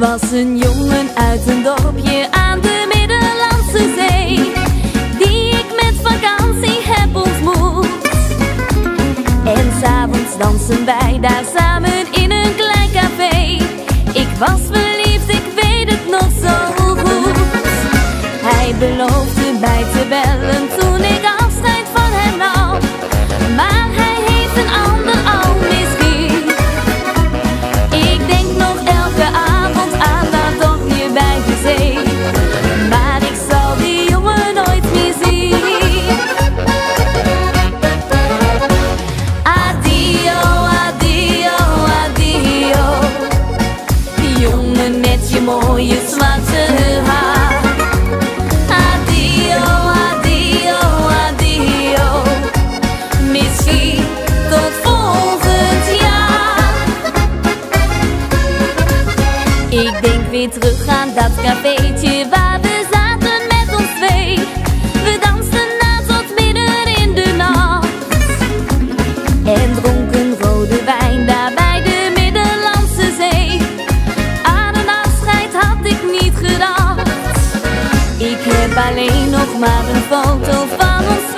was een jongen uit een dorpje aan de Middellandse Zee Die ik met vakantie heb ontmoet. En s'avonds dansen wij daar samen Ik denk weer terug aan dat cafeetje waar we zaten met ons twee. We dansten na tot midden in de nacht. En dronken rode wijn daar bij de Middellandse Zee. Aan een afscheid had ik niet gedacht. Ik heb alleen nog maar een foto van ons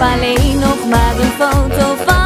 alleen nog maar een foto van